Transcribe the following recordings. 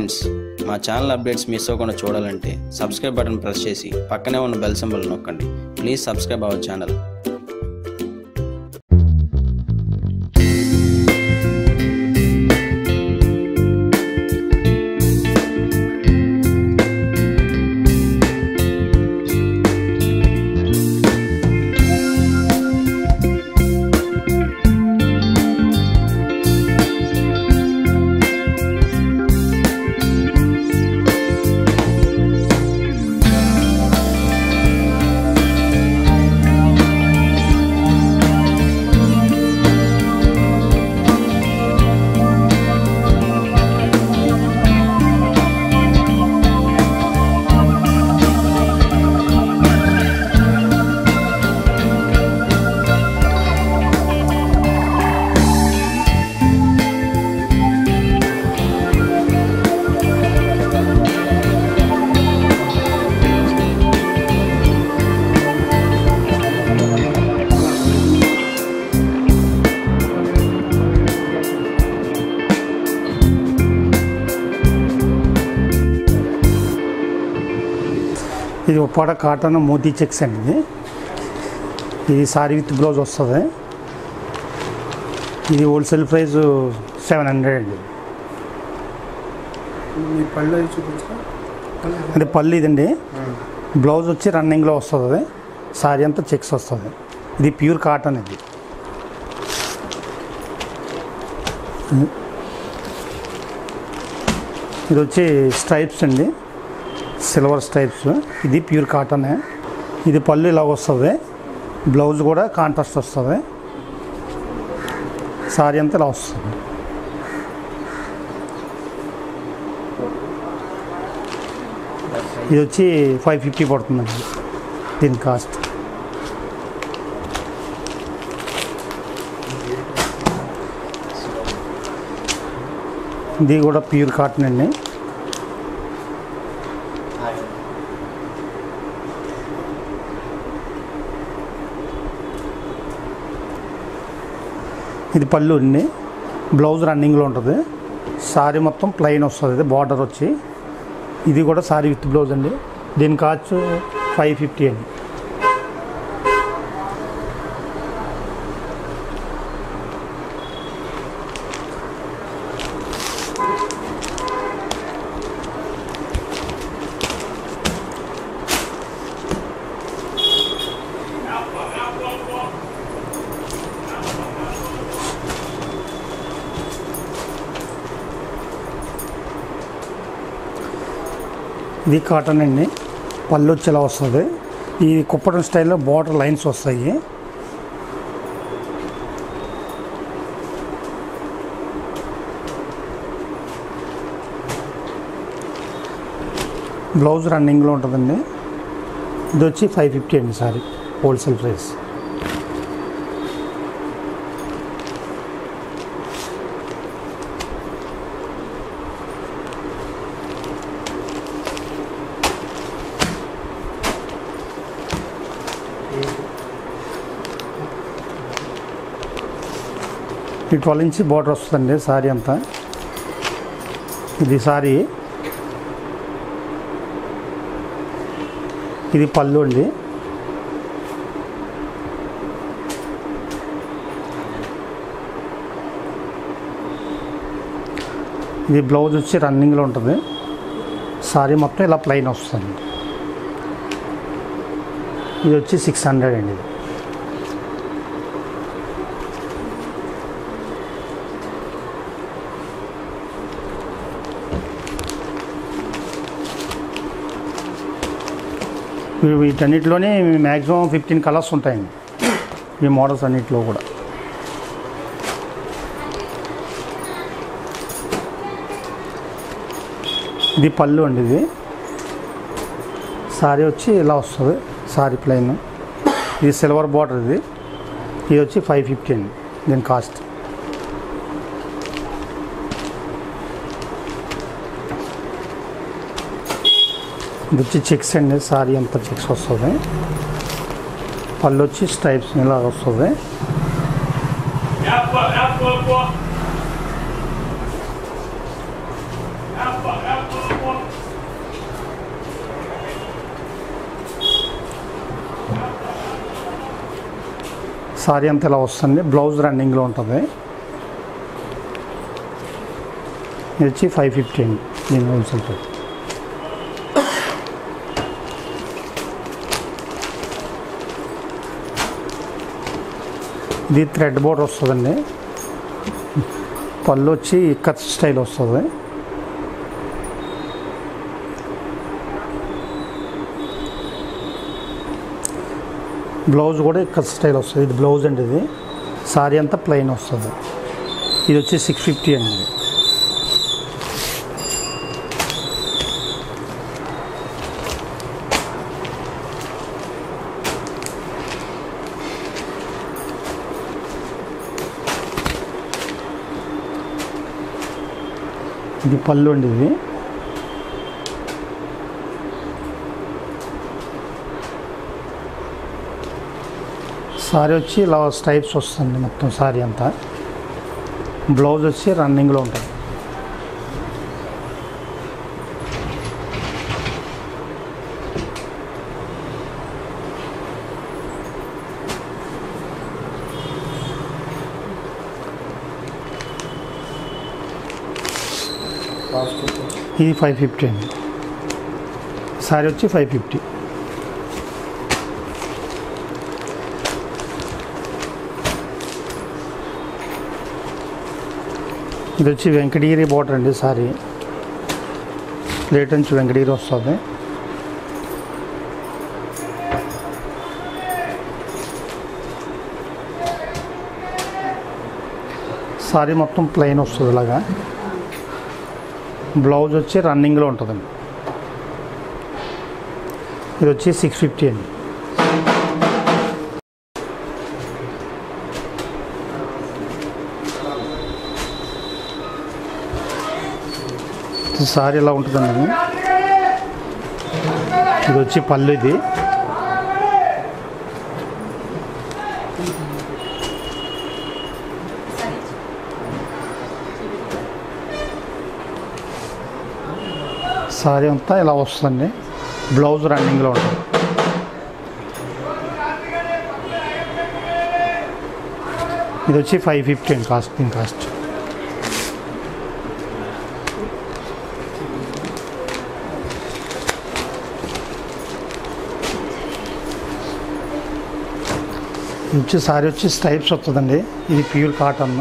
Friends మా channel updates miss అవ్వకుండా చూడాలంటే సబ్స్క్రైబ్ బటన్ ప్రెస్ చేసి పక్కనే ఉన్న బెల్ సింబల్ నొక్కండి. Please subscribe our channel. ఇది ఉప్పాడ కాటన్ మోతీ చెక్స్ అండి ఇది. ఇది సారీ విత్ బ్లౌజ్ వస్తుంది. ఇది హోల్సేల్ ప్రైస్ సెవెన్ హండ్రెడ్ అండి. అంటే పళ్ళు ఇదండి. బ్లౌజ్ వచ్చి రన్నింగ్లో వస్తుంది. సారీ అంతా చెక్స్ వస్తుంది. ఇది ప్యూర్ కాటన్ ఇది. ఇది వచ్చి స్ట్రైప్స్ అండి. Silver stripes. ఇది ప్యూర్ కాటనే. ఇది పళ్ళు ఇలా వస్తుంది. బ్లౌజ్ కూడా కాంట్రాస్ట్ వస్తుంది. సారీ అంతా ఇలా వస్తుంది. ఇది వచ్చి ఫైవ్ ఫిఫ్టీ పడుతుందండి దీని కాస్ట్. ఇది కూడా ప్యూర్ కాటన్ అండి. ఇది పళ్ళు అన్ని బ్లౌజ్ రన్నింగ్లో ఉంటుంది. సారీ మొత్తం ప్లెయిన్ వస్తుంది. ఇది బార్డర్ వచ్చి. ఇది కూడా సారీ విత్ బ్లౌజ్ అండి. దీని కాస్ట్ ఫైవ్ ఫిఫ్టీ అండి. ఇది కాటన్ అండి. పళ్ళు వచ్చేలా వస్తుంది. ఈ కుప్పటం స్టైల్లో బార్డర్ లైన్స్ వస్తాయి. బ్లౌజ్ రన్నింగ్లో ఉంటుందండి. ఇది వచ్చి ఫైవ్ ఫిఫ్టీ అండి సారీ హోల్సేల్ ప్రైస్ ఈ ట్వెల్వ్ ఇంచ్ బార్డర్ వస్తుందండి సారీ అంతా. ఇది సారీ. ఇది పళ్ళు అండి. ఇది బ్లౌజ్ వచ్చి రన్నింగ్లో ఉంటుంది. సారీ మొత్తం ఇలా ప్లెయిన్ వస్తుంది ఇది వచ్చి సిక్స్ హండ్రెడ్ అండి ఇది. వీటన్నిటిలోనే మ్యాక్సిమం ఫిఫ్టీన్ కలర్స్ ఉంటాయండి. ఈ మోడల్స్ అన్నిటిలో కూడా. ఇది పళ్ళు అండి ఇది. సారీ వచ్చి ఇలా వస్తుంది సారీ ప్లెయిన్ ఇది సిల్వర్ బార్డర్ ఇది. ఇది వచ్చి ఫైవ్ ఫిఫ్టీ అండి దీని కాస్ట్ बुच्च चक्स अंदी अंत चक्स वस्तु पलोच स्ट्रैप सारी अंत वस्तु ब्लौज रिंग फाइव फिफ्टी दी ఇది థ్రెడ్ బోర్డర్ వస్తుందండి. పళ్ళు వచ్చి కట్ స్టైల్ వస్తుంది. బ్లౌజ్ కూడా కట్ స్టైల్ వస్తుంది. ఇది బ్లౌజ్ అండి ఇది. సారీ అంతా ప్లెయిన్ వస్తుంది. ఇది వచ్చి సిక్స్ ఫిఫ్టీ అండి. ఇది. పళ్ళు అండి ఇది సారీ వచ్చి ఇలా స్టైప్స్ వస్తుంది మొత్తం సారీ అంతా బ్లౌజ్ వచ్చి రన్నింగ్లో ఉంటుంది ఇది ఫైవ్ ఫిఫ్టీ అండి. సారీ వచ్చి ఫైవ్ ఫిఫ్టీ ఇది వచ్చి వెంకటగిరి బోర్డర్ అండి సారీ. ప్లేట్ నుంచి వెంకటగిరి వస్తుంది. సారీ మొత్తం ప్లెయిన్ వస్తుంది ఇలాగా. బ్లౌజ్ వచ్చి రన్నింగ్లో ఉంటుందండి. ఇది వచ్చి సిక్స్ ఫిఫ్టీ అండి. సారీ ఇలా ఉంటుందండి? ఇది వచ్చి పళ్ళు ఇది. సారీ అంతా ఇలా వస్తుంది. బ్లౌజ్ రన్నింగ్లో ఉంటుంది. ఇది వచ్చి ఫైవ్ ఫిఫ్టీ అండి కాస్ట్ దీని కాస్ట్ మంచి వచ్చి సారీ వచ్చి స్టైప్స్ వస్తుందండి. ఇది ప్యూర్ కాటన్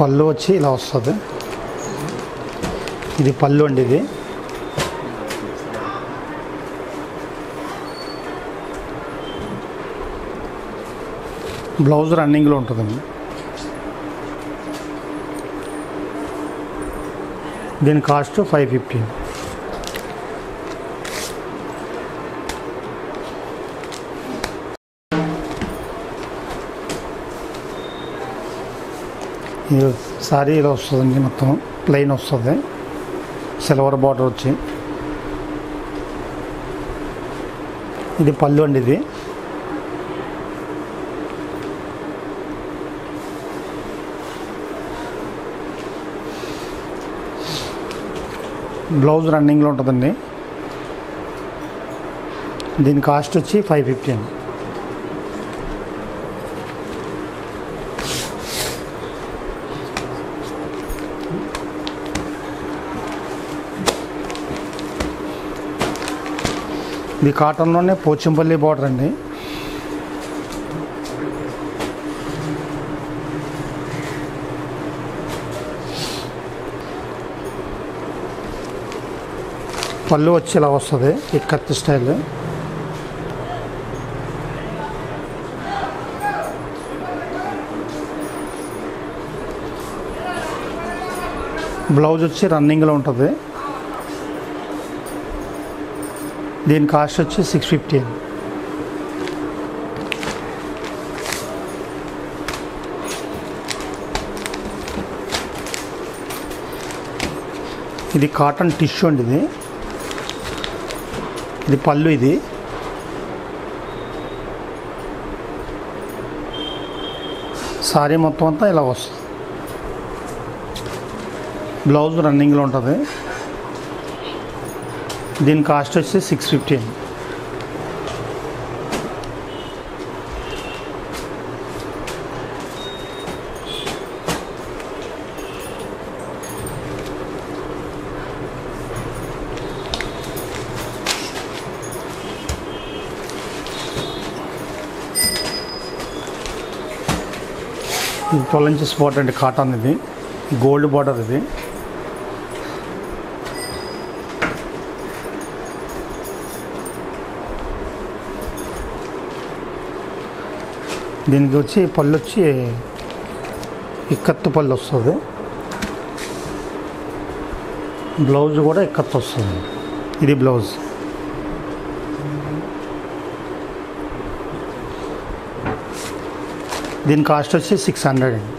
పళ్ళు వచ్చి ఇలా వస్తుంది. ఇది పళ్ళు అండి ఇది. బ్లౌజ్ రన్నింగ్లో ఉంటుందండి. దీని కాస్ట్ ఫైవ్ ఫిఫ్టీ ఇది శారీలో ఇలా వస్తుందండి మొత్తం. ప్లెయిన్ వస్తుంది. సిల్వర్ బార్డర్ వచ్చి. ఇది పళ్ళు అండి ఇది. బ్లౌజ్ రన్నింగ్లో ఉంటుందండి. దీని కాస్ట్ వచ్చి ఫైవ్ ఫిఫ్టీ అండి. ఇది కాటన్లోనే పోచంపల్లి బార్డర్ అండి. పళ్ళు వచ్చి ఇలా వస్తుంది ఈ కత్తి స్టైల్. బ్లౌజ్ వచ్చి రన్నింగ్లో ఉంటుంది. దీని కాస్ట్ వచ్చి సిక్స్ ఫిఫ్టీన్ ఇది కాటన్ టిష్యూ అండి ఇది. ఇది పళ్ళు ఇది. సారీ మొత్తం అంతా ఇలా వస్తుంది. బ్లౌజ్ రన్నింగ్లో ఉంటుంది. దీని కాస్ట్ వచ్చి సిక్స్ ఫిఫ్టీ అండి. ట్వెల్వ్ ఇంచెస్ బార్డర్ అండి కాటన్ ఇది. గోల్డ్ బార్డర్ ఇది. దీనికి వచ్చి పళ్ళు వచ్చి ఇక్కత్తు పళ్ళు వస్తుంది బ్లౌజ్ కూడా ఇక్కత్తు వస్తుంది ఇది బ్లౌజ్. దీని కాస్ట్ వచ్చి సిక్స్ హండ్రెడ్ అండి.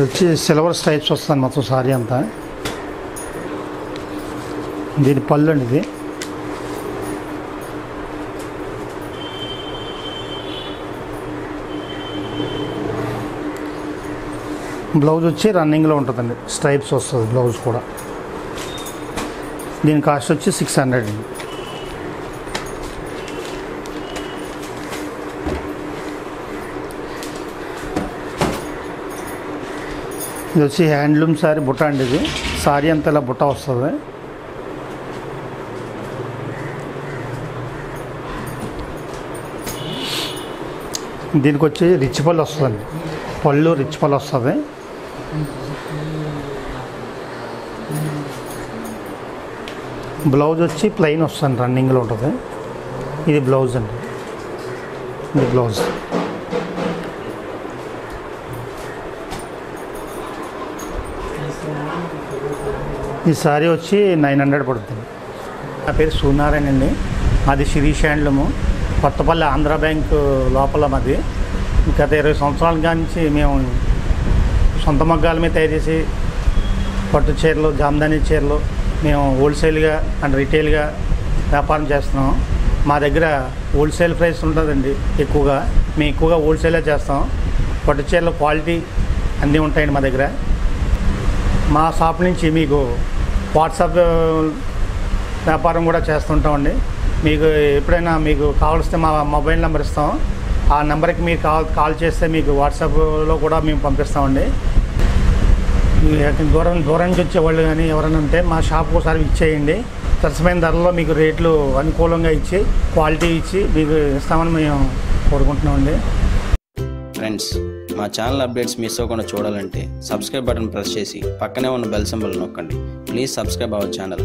వచ్చి సిల్వర్ స్ట్రైప్స్ వస్తుంది మొత్తం సారీ అంతా. దీని పళ్ళు అండి ఇది. బ్లౌజ్ వచ్చి రన్నింగ్లో ఉంటుందండి. స్ట్రైప్స్ వస్తుంది బ్లౌజ్ కూడా. దీని కాస్ట్ వచ్చి సిక్స్ హండ్రెడ్ అండి. ఇది వచ్చి హ్యాండ్లూమ్ సారీ బుట్ట అండి ఇది. సారీ అంతా ఇలా బుట్ట వస్తుంది. దీనికి వచ్చి రిచ్ పళ్ళు వస్తుందండి. పళ్ళు రిచ్ పళ్ళు వస్తుంది. బ్లౌజ్ వచ్చి ప్లెయిన్ వస్తుంది రన్నింగ్లో ఉంటుంది. ఇది బ్లౌజ్ అండి. ఇది బ్లౌజ్. ఈ సారీ వచ్చి నైన్ హండ్రెడ్ పడుతుంది. నా పేరు సూనారాయణ అండి. మాది శిరీష్ హ్యాండ్లూము కొత్తపల్లి ఆంధ్ర బ్యాంక్ లోపల మాది. గత ఇరవై సంవత్సరాల నుంచి మేము సొంత మగ్గాల మీద తయారు చేసి పట్టు చీరలు జామదాని చీరలు మేము హోల్సేల్గా అండ్ రిటైల్గా వ్యాపారం చేస్తున్నాం. మా దగ్గర హోల్సేల్ ప్రైస్ ఉంటుందండి ఎక్కువగా. మేము ఎక్కువగా హోల్సేలే చేస్తాం. పట్టు చీరల క్వాలిటీ అన్నీ ఉంటాయండి మా దగ్గర. మా షాప్ నుంచి మీకు వాట్సాప్ వ్యాపారం కూడా చేస్తుంటామండి. మీకు ఎప్పుడైనా మీకు కావాల్సిన మా మొబైల్ నెంబర్ ఇస్తాం. ఆ నెంబర్కి మీరు కాల్ కాల్ చేస్తే మీకు వాట్సాప్లో కూడా మేము పంపిస్తామండి. దూరం దూరం నుంచి వచ్చేవాళ్ళు కానీ ఎవరైనా ఉంటే మా షాప్కి ఒకసారి ఇచ్చేయండి సరసమైన ధరలో మీకు రేట్లు అనుకూలంగా ఇచ్చి క్వాలిటీ ఇచ్చి మీకు ఇస్తామని మేము కోరుకుంటున్నామండి. ఫ్రెండ్స్ మా ఛానల్ అప్డేట్స్ మిస్ అవ్వకుండా చూడాలంటే సబ్స్క్రైబ్ బటన్ ప్రెస్ చేసి పక్కనే ఉన్న బెల్ సింబల్ నొక్కండి. Please subscribe our channel